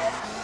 Yeah.